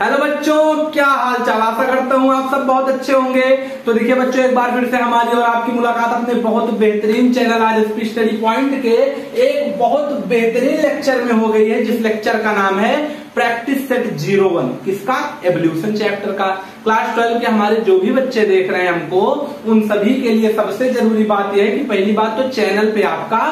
Hello बच्चों, क्या हाल चाल आशा करता हूँ आप सब बहुत अच्छे होंगे। तो देखिए बच्चों, एक बार फिर से हमारी और आपकी मुलाकात अपने बहुत बेहतरीन चैनल आज स्टडी पॉइंट के एक बहुत बेहतरीन लेक्चर में हो गई है, जिस लेक्चर का नाम है प्रैक्टिस सेट ज़ीरो वन किसका? एवोल्यूशन चैप्टर का। क्लास ट्वेल्व के हमारे जो भी बच्चे देख रहे हैं हमको, उन सभी के लिए सबसे ज़रूरी बात यह है कि पहली बात तो चैनल पे आपका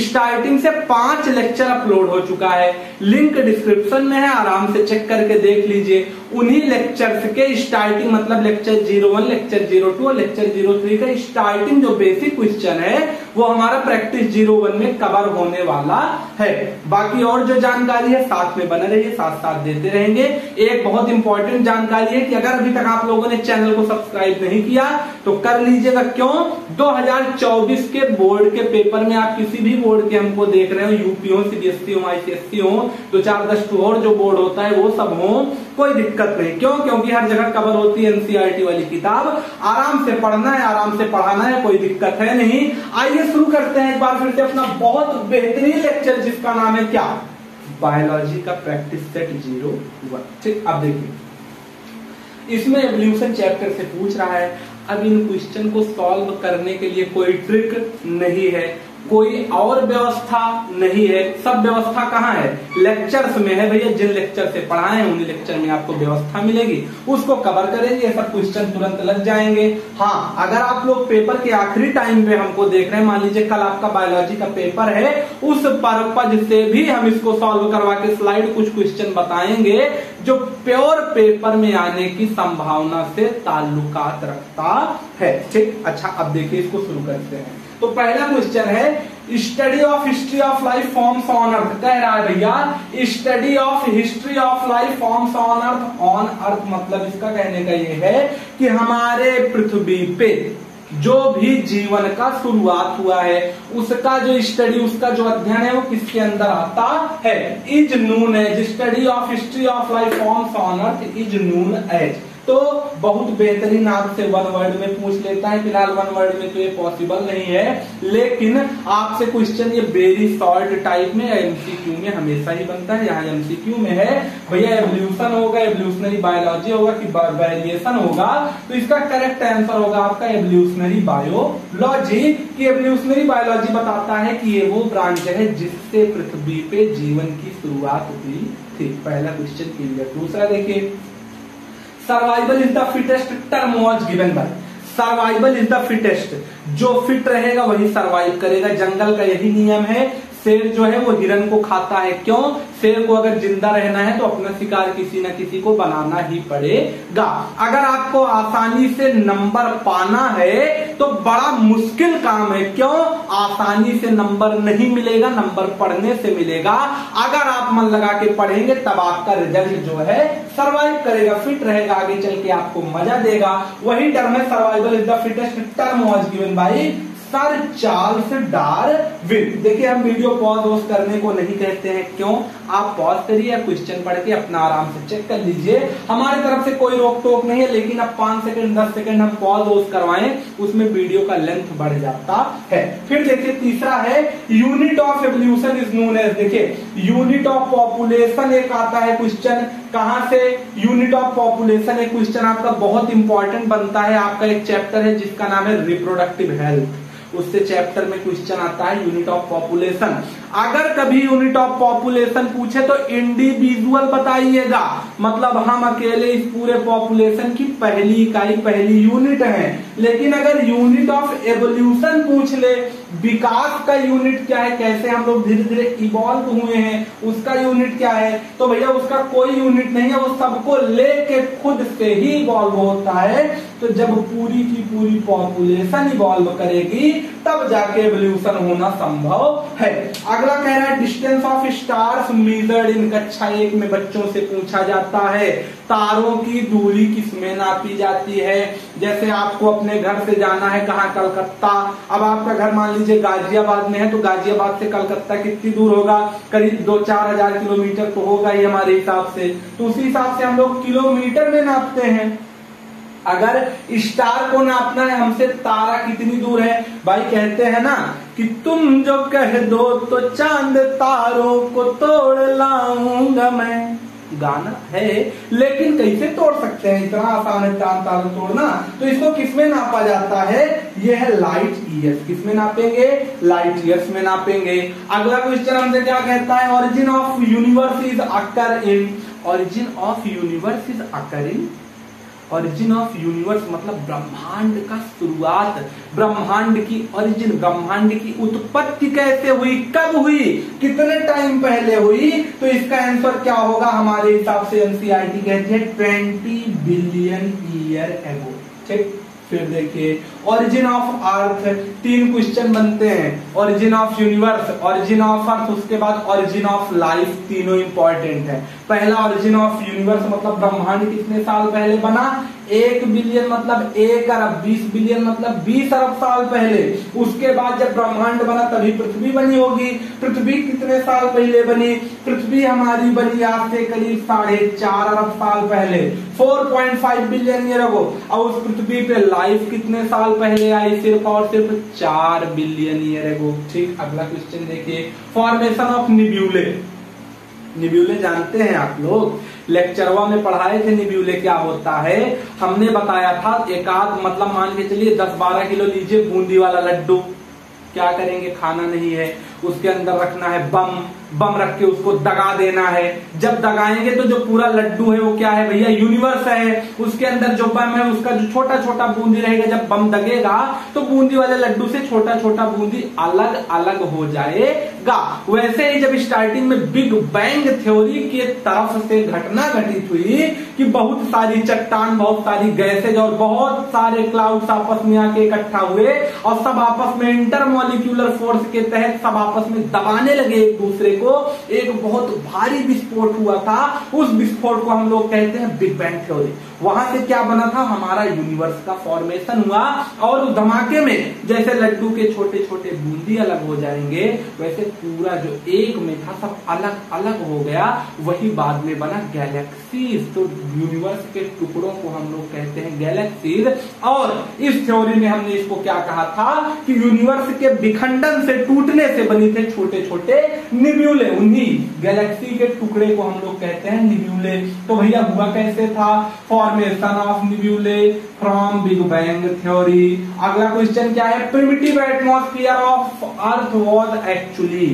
स्टार्टिंग से पाँच लेक्चर अपलोड हो चुका है। लिंक डिस्क्रिप्शन में है, आराम से चेक करके देख लीजिए। उन्हीं लेक्चर्स के स्टार्टिंग मतलब lecture zero one lecture zero two और लेक्चर ज़ीरो थ्री का स्टार्टिंग जो बेसिक क्वेश्चन है, वो हमारा प्रैक्टिस ज़ीरो वन में कवर होने वाला है। बाकी और जो जानकारी है साथ में बने रहिए साथ साथ देते रहेंगे। एक बहुत इंपॉर्टेंट जानकारी है कि अगर अभी तक आप लोगों ने चैनल को सब्सक्राइब नहीं किया तो कर लीजिएगा क्यों? 2024 के बोर्ड के पेपर में आप किसी भी बोर्ड के हमको देख रहे हो, यूपी हो, सीबीएसई हो आईसीएससी हो तो चार दस और जो बोर्ड होता है वो सब हो, कोई दिक्कत नहीं। क्यों? क्योंकि हर जगह कवर होती है एनसीआरटी वाली किताब। आराम से पढ़ना है, आराम से पढ़ाना है, कोई दिक्कत है नहीं। आइए शुरू करते हैं एक बार फिर से अपना बहुत बेहतरीन लेक्चर जिसका नाम है क्या? बायोलॉजी का प्रैक्टिस सेट ज़ीरो वन ठीक, अब देखिए। इसमें एवोल्यूशन चैप्टर से पूछ रहा है। अब इन क्वेश्चन को सॉल्व करने के लिए कोई ट्रिक नहीं है। कोई और व्यवस्था नहीं है। सब व्यवस्था कहाँ है? लेक्चर्स में है भैया। जिन लेक्चर से पढ़ाए, उन्हीं लेक्चर में आपको व्यवस्था मिलेगी। उसको कवर करेंगे सब क्वेश्चन तुरंत लग जाएँगे। हाँ अगर आप लोग पेपर के आखिरी टाइम पे हमको देख रहे हैं, मान लीजिए कल आपका बायोलॉजी का पेपर है, उस पर्पज से भी हम इसको सॉल्व करवा के स्लाइड कुछ क्वेश्चन बताएँगे, जो प्योर पेपर में आने की संभावना से ताल्लुकात रखता है। ठीक? अच्छा अब देखिए इसको शुरू करते हैं। तो पहला क्वेश्चन है study of history of life forms on earth कह रहा है भैया study of history of life forms on earth on earth मतलब इसका कहने का ये है कि हमारे पृथ्वी पे जो भी जीवन का शुरुआत हुआ है, उसका जो स्टडी उसका जो अध्ययन है, वो किसके अंदर आता है? Is known as study of history of life forms on earth is known as तो बहुत बेहतरीन आपसे वन वर्ड में पूछ लेता है। फ़िलहाल वन वर्ड में तो ये पॉसिबल नहीं है। लेकिन आपसे क्वेश्चन ये वेरी शॉर्ट टाइप में एमसीक्यू में हमेशा ही बनता है। यहाँ एमसीक्यू में है। भैया एवोल्यूशन होगा एवोल्यूशनरी बायोलॉजी होगा कि वेरिएशन होगा। तो इसका करेक्ट आंसर होगा आपका एवोल्यूशनरी बायोलॉजी की एवोल्यूशनरी बायोलॉजी बताता है कि ये वो ब्रांच है जिससे पृथ्वी पे जीवन की शुरुआत हुई थी। पहला क्वेश्चन क्लियर दूसरा देखिए। Survival is the fittest term was given by survival is the fittest जो फिट रहेगा वही सर्वाइव करेगा। जंगल का यही नियम है शेर जो है वो हिरन को खाता है। क्यों? शेर को अगर ज़िंदा रहना है तो अपना शिकार किसी न किसी को बनाना ही पड़ेगा। अगर आपको आसानी से नंबर पाना है तो बड़ा मुश्किल काम है। क्यों? आसानी से नंबर नहीं मिलेगा, नंबर पढ़ने से मिलेगा। अगर आप मन लगा के पढ़ेंगे तब आपका रिज़ल्ट जो है सर्वाइव करेगा फिट रहेगा, आगे चल के आपको मज़ा देगा। वही टर्म है survival is the fittest term was given by sir Charles Darwin देखिए, हम वीडियो पॉज वॉज़ करने को नहीं कहते हैं। क्यों? आप पॉज करिए क्वेश्चन पढ़ के अपना आराम से चेक कर लीजिए। हमारी तरफ़ से कोई रोक टोक नहीं है, लेकिन अब पाँच सेकंड दस सेकंड हम पॉज वॉज़ करवाएँ, उसमें वीडियो का लेंथ बढ़ जाता है। फिर देखिए, तीसरा है unit of evolution is known as देखिए यूनिट ऑफ़ पॉपुलेशन एक आता है क्वेश्चन कहाँ से? यूनिट ऑफ़ पॉपुलेशन एक क्वेश्चन आपका बहुत इंपॉर्टेंट बनता है। आपका एक चैप्टर है जिसका नाम है रिप्रोडक्टिव हेल्थ उससे चैप्टर में क्वेश्चन आता है यूनिट ऑफ़ पॉपुलेशन अगर कभी यूनिट ऑफ़ पॉपुलेशन पूछे तो इंडिविजुअल बताइएगा। मतलब हम अकेले इस पूरे पॉपुलेशन की पहली इकाई, पहली यूनिट है। लेकिन अगर यूनिट ऑफ़ एवोल्यूशन पूछ ले विकास का यूनिट क्या है? कैसे हम लोग धीरे धीरे इवॉल्व हुए हैं? उसका यूनिट क्या है? तो भैया, उसका कोई यूनिट नहीं है, वो सबको लेके खुद से ही इवॉल्व होता है। तो जब पूरी की पूरी पॉपुलेशन इवॉल्व करेगी, तब जाके एवोल्यूशन होना संभव है। अगला कह रहा है distance of stars measured in कक्षा एक में बच्चों से पूछा जाता है, तारों की दूरी किसमें नापी जाती है? जैसे आपको अपने घर से जाना है, कहा कलकत्ता। अब आपका घर मान लीजिए गाजियाबाद में है तो गाजियाबाद से कलकत्ता कितनी दूर होगा? करीब दो चार हज़ार किलोमीटर तो होगा ही हमारे हिसाब से। तो उसी हिसाब से हम लोग किलोमीटर में नापते हैं। अगर स्टार को नापना है, हमसे तारा कितनी दूर है? भाई कहते हैं ना कि तुम जो कह दो तो चाँद तारों को तोड़ लाऊँगा मैं। गाना है, लेकिन कैसे तोड़ सकते हैं? इतना आसान है चाँद तारों तोड़ना। तो इसको किसमें नापा जाता है? यह है लाइट ईयर्स किसमें नापेंगे? लाइट ईयर्स में नापेंगे। अगला क्वेश्चन हमसे क्या कहता है? Origin of universe is occur in origin of universe is occur in origin of universe मतलब ब्रह्मांड का शुरुआत, ब्रह्मांड की ओरिजिन ब्रह्मांड की उत्पत्ति कैसे हुई, कब हुई, कितने टाइम पहले हुई तो इसका आंसर क्या होगा हमारे हिसाब से एनसीआरटी कहती है ट्वेंटी बिलियन ईयर एगो ठीक, फिर देखिए ओरिजिन ऑफ़ अर्थ तीन क्वेश्चन बनते हैं। Origin of universe origin of earth उसके बाद ओरिजिन ऑफ़ लाइफ तीनों इंपॉर्टेंट है। पहला ओरिजिन ऑफ़ यूनिवर्स मतलब ब्रह्मांड कितने साल पहले बना? एक बिलियन मतलब एक अरब, बीस बिलियन मतलब बीस अरब साल पहले। उसके बाद जब ब्रह्मांड बना, तभी पृथ्वी बनी होगी। पृथ्वी कितने साल पहले बनी? पृथ्वी हमारी बनी आज से करीब साढ़े चार अरब साल पहले। 4.5 बिलियन ईयर अगो और उस पृथ्वी पे लाइफ कितने साल पहले आई सिर्फ़ और सिर्फ़ चार बिलियन ईयर एगो ठीक, अगला क्वेश्चन देखिए। फॉर्मेशन ऑफ़ निब्यूले निब्यूले जानते हैं आप लोग? लेक्चरवा में पढ़ाए थे निब्यूले क्या होता है? हमने बताया था, एक आध मतलब मान के चलिए दस बारह किलो लीजिए, बूंदी वाला लड्डू। क्या करेंगे? खाना नहीं है। उसके अंदर रखना है बम। बम रख के उसको दगा देना है। जब दगाएँगे तो जो पूरा लड्डू है वो क्या है भैया? यूनिवर्स है। उसके अंदर जो बम है, उसका जो छोटा छोटा बूंदी रहेगा, जब बम दगेगा तो बूंदी वाले लड्डू से छोटा छोटा बूंदी अलग अलग हो जाएगा। वैसे ही जब स्टार्टिंग में बिग बैंग थ्योरी के तरफ़ से घटना घटित हुई कि बहुत सारी चट्टान, बहुत सारी गैसेज और बहुत सारे क्लाउड्स आपस में आके इकट्ठा हुए और सब आपस में इंटरमोलिक्यूलर फोर्स के तहत सब आपस में दबाने लगे एक दूसरे को। एक बहुत भारी विस्फोट हुआ था। उस विस्फोट को हम लोग कहते हैं बिग बैंग थ्योरी वहाँ से क्या बना था? हमारा यूनिवर्स का फॉर्मेशन हुआ। और उस धमाके में, जैसे लड्डू के छोटे छोटे बूंदी अलग हो जाएँगे, वैसे पूरा जो एक में था, सब अलग अलग हो गया। वही बाद में बना गैलेक्सीज तो यूनिवर्स के टुकड़ों को हम लोग कहते हैं गैलेक्सीज और इस थ्योरी में हमने इसको क्या कहा था कि यूनिवर्स के विखंडन से टूटने से बनी थे छोटे छोटे निब्यूले उन्हीं गैलेक्सी के टुकड़े को हम लोग कहते हैं निब्यूले तो भैया, हुआ कैसे था? Formation of nebulae from big bang theory. अगला क्वेश्चन क्या है? Primitive atmosphere of earth was actually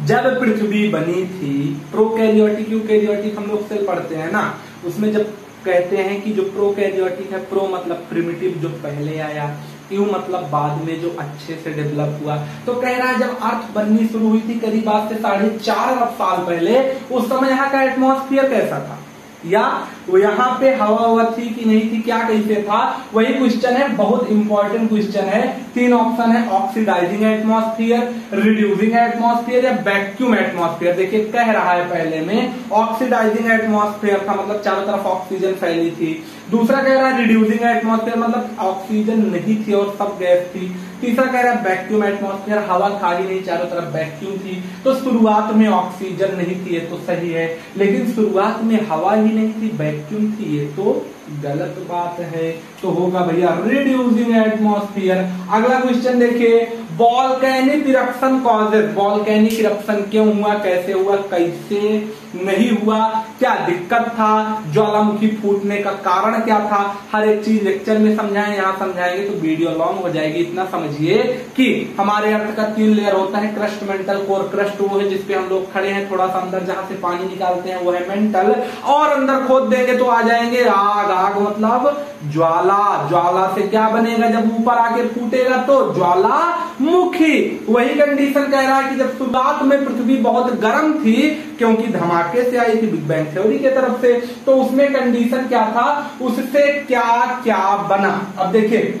जब पृथ्वी बनी थी प्रोकैरियोटिक यूकैरियोटिक हम लोग सेल पढ़ते हैं ना, उसमें जब कहते हैं कि जो प्रोकैरियोटिक है प्रो मतलब प्रिमिटिव जो पहले आया यू मतलब बाद में जो अच्छे से डेवलप हुआ। तो कह रहा है, जब अर्थ बननी शुरू हुई थी, करीब आज से साढ़े चार अरब साल पहले, उस समय यहाँ का एटमोस्फियर कैसा था? या वो यहाँ पे हवा हवा थी कि नहीं थी, क्या कैसे था? वही क्वेश्चन है, बहुत इंपॉर्टेंट क्वेश्चन है। तीन ऑप्शन है ऑक्सीडाइजिंग एटमॉस्फियर रिड्यूसिंग एटमॉस्फियर या वैक्यूम एटमॉस्फियर देखिए, कह रहा है पहले में ऑक्सीडाइजिंग एटमॉस्फियर था मतलब चारों तरफ़ ऑक्सीजन फैली थी। दूसरा कह रहा है रिड्यूसिंग एटमॉस्फेयर मतलब ऑक्सीजन नहीं थी और सब गैस थी। तीसरा कह रहा है वैक्यूम एटमॉस्फेयर हवा खाली नहीं, चारों तरफ़ वैक्यूम थी। तो शुरुआत में ऑक्सीजन नहीं थी तो सही है। लेकिन शुरुआत में हवा ही नहीं थी वैक्यूम थी, ये तो गलत बात है। तो होगा भैया रिड्यूसिंग एटमोस्फियर अगला क्वेश्चन देखिए volcanic eruption causes volcanic eruption क्यों हुआ, कैसे हुआ, कैसे नहीं हुआ। क्या दिक्कत था? ज्वालामुखी फूटने का कारण क्या था? हर एक चीज़ लेक्चर में समझाएँ, यहाँ समझाएँगे तो वीडियो लॉन्ग हो जाएगी। इतना समझिए कि हमारे अर्थ का तीन लेयर होता है क्रस्ट मेंटल कोर क्रस्ट वो है जिसपे हम लोग खड़े हैं, थोड़ा सा अंदर जहाँ से पानी निकालते हैं, वो है मेंटल और अंदर खोद देंगे तो आ जाएँगे आग। आग मतलब ज्वाला। ज्वाला से क्या बनेगा? जब ऊपर आके फूटेगा तो ज्वाला मुखी वही कंडीशन कह रहा है कि जब शुरुआत में पृथ्वी बहुत गर्म थी क्योंकि धमाके से आई थी बिग बैंग थ्योरी की तरफ़ से तो उसमें कंडीशन क्या था? उससे क्या क्या बना? अब देखिए,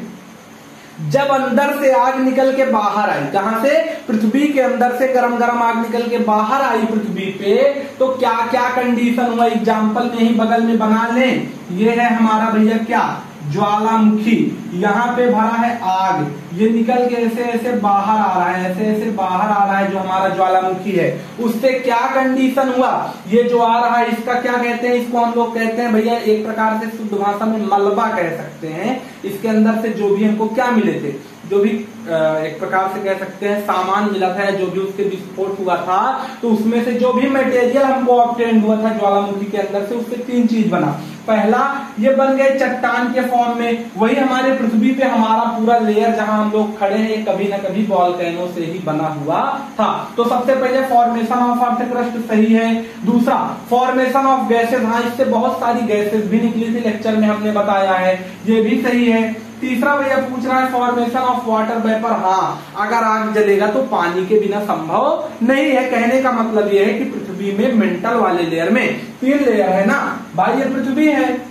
जब अंदर से आग निकल के बाहर आई, कहाँ से? पृथ्वी के अंदर से गरम गरम आग निकल के बाहर आई पृथ्वी पे तो क्या क्या कंडीशन हुआ? एग्ज़ाम्पल में ही बगल में बना लें। ये है हमारा भैया क्या? ज्वालामुखी। यहाँ पे भरा है आग। ये निकल के ऐसे ऐसे बाहर आ रहा है, ऐसे ऐसे बाहर आ रहा है जो हमारा ज्वालामुखी है। उससे क्या कंडीशन हुआ? ये जो आ रहा है, इसका क्या कहते हैं? इसको हम लोग कहते हैं, भैया, एक प्रकार से शुद्ध भाषा में मलबा कह सकते हैं। इसके अंदर से जो भी हमको क्या मिले थे? जो भी एक प्रकार से कह सकते हैं, सामान मिला था जो भी उसके विस्फोट हुआ था तो उसमें से जो भी मटेरियल हमको ऑप्टेंड हुआ था ज्वालामुखी के अंदर से, उससे तीन चीज़ बना। पहला, ये बन गए चट्टान के फॉर्म में। वही हमारे पृथ्वी पे हमारा पूरा लेयर जहाँ हम लोग खड़े हैं कभी ना कभी वॉल्केनो से ही बना हुआ था। तो सबसे पहले फॉर्मेशन ऑफ़ अर्थ क्रस्ट सही है। दूसरा फॉर्मेशन ऑफ़ गैसेस हाँ इससे बहुत सारी गैसेस भी निकली थी लेक्चर में हमने बताया है। ये भी सही है। तीसरा भैया पूछ रहा है फॉर्मेशन ऑफ़ वाटर वेपर हाँ अगर आग जलेगा तो पानी के बिना संभव नहीं है। कहने का मतलब यह है कि पृथ्वी में मेंटल वाले लेयर में तीन लेयर है ना। भाई, ये पृथ्वी है।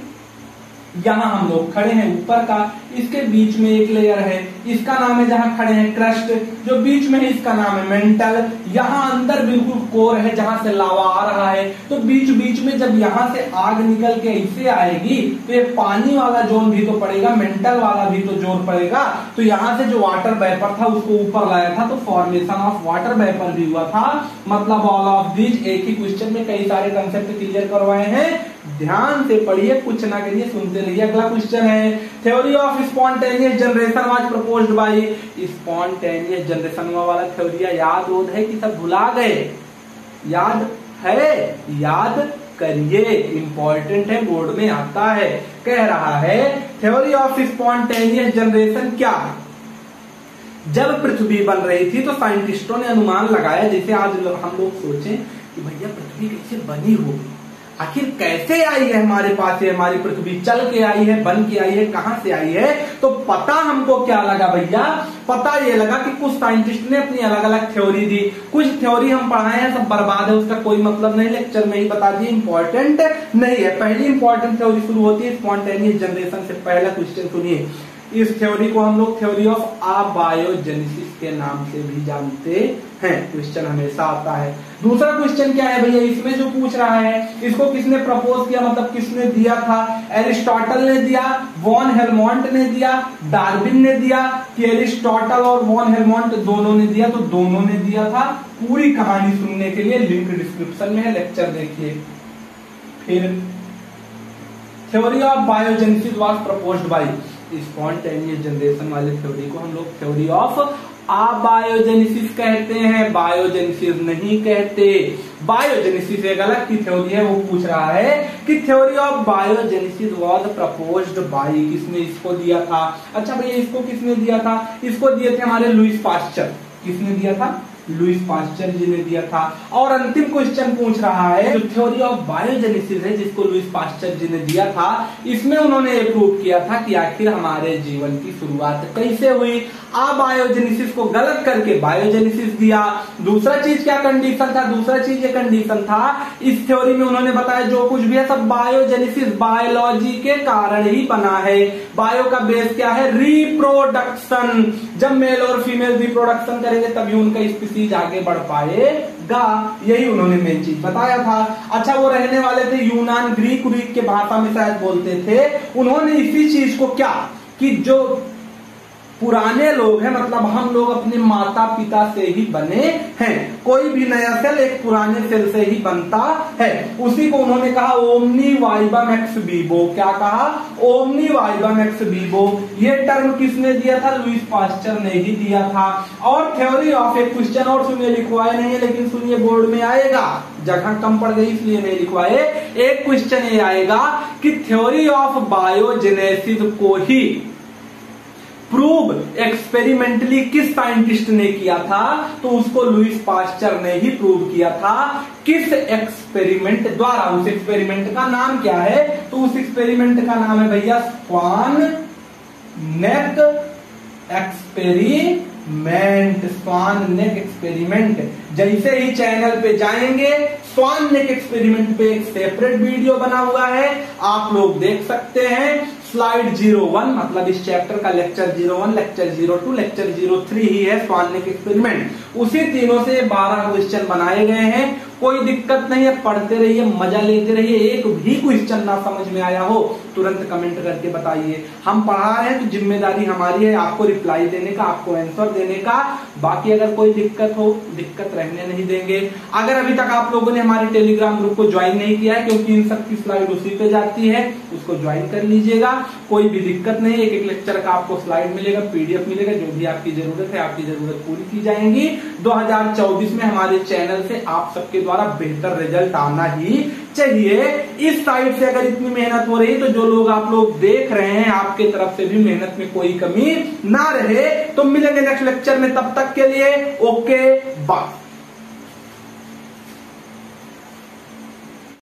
यहाँ हम लोग खड़े हैं ऊपर का। इसके बीच में एक लेयर है। इसका नाम है जहाँ खड़े हैं क्रस्ट जो बीच में है, इसका नाम है मेंटल यहाँ अंदर बिल्कुल कोर है जहाँ से लावा आ रहा है। तो बीच बीच में जब यहाँ से आग निकल के ऐसे आएगी तो ये पानी वाला जोन भी तो पड़ेगा मेंटल वाला भी तो ज़ोर पड़ेगा। तो यहाँ से जो वाटर वेपर था, उसको ऊपर लाया था तो फॉर्मेशन ऑफ़ वाटर वेपर भी हुआ था। मतलब ऑल ऑफ़ दीज एक ही क्वेश्चन में कई सारे कंसेप्ट क्लियर करवाए हैं। ध्यान से पढ़िए, कुछ ना करिए सुनते रहिए अगला क्वेश्चन है theory of spontaneous generation was proposed by spontaneous generation वाला थ्योरी याद वोद है कि सब भुला गए। याद है, याद करिए। इंपॉर्टेंट है, बोर्ड में आता है। कह रहा है थ्योरी ऑफ़ स्पॉन्टेनियस जनरेशन क्या है? जब पृथ्वी बन रही थी तो साइंटिस्टों ने अनुमान लगाया, जैसे आज हम लोग सोचें कि भैया पृथ्वी कैसे बनी होगी? आखिर कैसे आई है हमारे पास ये हमारी पृथ्वी चल के आई है, बन के आई है, कहाँ से आई है? तो पता हमको क्या लगा भैया? पता ये लगा कि कुछ साइंटिस्ट ने अपनी अलग अलग थ्योरी दी। कुछ थ्योरी हम पढ़ाए हैं, सब बर्बाद है, उसका कोई मतलब नहीं लेक्चर में ही बता दिए इंपॉर्टेंट नहीं है। पहली इंपॉर्टेंट थ्योरी शुरू होती है स्पॉन्टेनियस जनरेशन से पहला क्वेश्चन सुनिए। इस थ्योरी को हम लोग थ्योरी ऑफ़ आबायोजेनेसिस के नाम से भी जानते हैं। क्वेश्चन हमेशा आता है। दूसरा क्वेश्चन क्या है भैया? इसमें जो पूछ रहा है, इसको किसने प्रपोज किया? मतलब किसने दिया था? एरिस्टोटल ने दिया वॉन हेलमोंट ने दिया डार्विन ने दिया, कि एरिस्टोटल और वॉन हेलमोंट दोनों ने दिया तो दोनों ने दिया था। पूरी कहानी सुनने के लिए लिंक डिस्क्रिप्शन में है लेक्चर देखिए। फिर theory of biogenesis was proposed by spontaneous generation वाले थ्योरी को हम लोग थ्योरी ऑफ़ अबायोजेनेसिस कहते हैं। बायोजेनेसिस नहीं कहते। बायोजेनेसिस एक अलग की थ्योरी है, वो पूछ रहा है कि theory of biogenesis was proposed by किसने इसको दिया था? अच्छा भैया, इसको किसने दिया था? इसको दिए थे हमारे लुइस पास्चर किसने दिया था? लुइस पास्चर जी ने दिया था। और अंतिम क्वेश्चन पूछ रहा है, जो थ्योरी ऑफ़ बायोजेनेसिस है, जिसको लुइस पास्चर जी ने दिया था, इसमें उन्होंने ये प्रूव किया था कि आखिर हमारे जीवन की शुरुआत कैसे हुई? बायोजेनेसिस को गलत करके बायोजेनेसिस दिया। दूसरा चीज़ क्या कंडीशन था? दूसरा चीज़ ये कंडीशन था, इस थ्योरी में उन्होंने बताया जो कुछ भी है, सब बायोजेनेसिस बायोलॉजी के कारण ही बना है। बायो का बेस क्या है? रिप्रोडक्शन जब मेल और फीमेल रिप्रोडक्शन करेंगे, तभी उनका स्पीसीज आगे बढ़ पाएगा। यही उन्होंने मेन चीज़ बताया था। अच्छा वो रहने वाले थे यूनान, ग्रीक ग्रीक के भाषा में शायद बोलते थे। उन्होंने इसी चीज़ को क्या? कि जो पुराने लोग हैं मतलब हम लोग अपने माता पिता से ही बने हैं। कोई भी नया सेल एक पुराने सेल से ही बनता है। उसी को उन्होंने कहा, ओमनी वाइबम एक्स बीबो। क्या कहा? ओमनी वाइबम एक्स बीबो। ये टर्म किसने दिया था? लुइस पास्टर ने ही दिया था। और थ्योरी ऑफ़ एक क्वेश्चन और सुनिए, लिखवाए नहीं है, लेकिन सुनिए, बोर्ड में आएगा। जगह कम पड़ गई, इसलिए नहीं लिखवाए। एक क्वेश्चन ये आएगा कि थ्योरी ऑफ़ बायोजेनेसिस को ही प्रूव एक्सपेरिमेंटली किस साइंटिस्ट ने किया था तो उसको लुइस पास्चर ने ही प्रूव किया था। किस एक्सपेरिमेंट द्वारा? उस एक्सपेरिमेंट का नाम क्या है? तो उस एक्सपेरिमेंट का नाम है भैया स्वान नेक एक्सपेरिमेंट। स्वान नेक एक्सपेरिमेंट। जैसे ही चैनल पे जाएँगे, स्वान नेक एक्सपेरिमेंट पे एक सेपरेट वीडियो बना हुआ है। आप लोग देख सकते हैं। स्लाइड ज़ीरो वन मतलब इस चैप्टर का lecture zero one lecture zero two lecture zero three ही है स्वानिक एक्सपेरिमेंट उसी तीनों से बारह क्वेश्चन बनाए गए हैं। कोई दिक्कत नहीं है, पढ़ते रहिए, मज़ा लेते रहिए। एक भी क्वेश्चन ना समझ में आया हो, तुरंत कमेंट करके बताइए। हम पढ़ा रहे हैं तो ज़िम्मेदारी हमारी है आपको रिप्लाई देने का, आपको आंसर देने का। बाकी अगर कोई दिक्कत हो, दिक्कत रहने नहीं देंगे। अगर अभी तक आप लोगों ने हमारे टेलीग्राम ग्रुप को ज्वाइन नहीं किया है, क्योंकि इन सब की स्लाइड उसी पे जाती है, उसको ज्वाइन कर लीजिएगा। कोई भी दिक्कत नहीं एक एक लेक्चर का आपको स्लाइड मिलेगा पीडीएफ मिलेगा, जो भी आपकी ज़रूरत है, आपकी ज़रूरत पूरी की जाएँगी। 2024 में हमारे चैनल से आप सबके द्वारा बेहतर रिज़ल्ट आना ही चाहिए। इस साइड से अगर इतनी मेहनत हो रही तो जो लोग आप लोग देख रहे हैं, आपके तरफ़ से भी मेहनत में कोई कमी ना रहे तो मिलेंगे नेक्स्ट लेक्चर में। तब तक के लिए, ओके बाय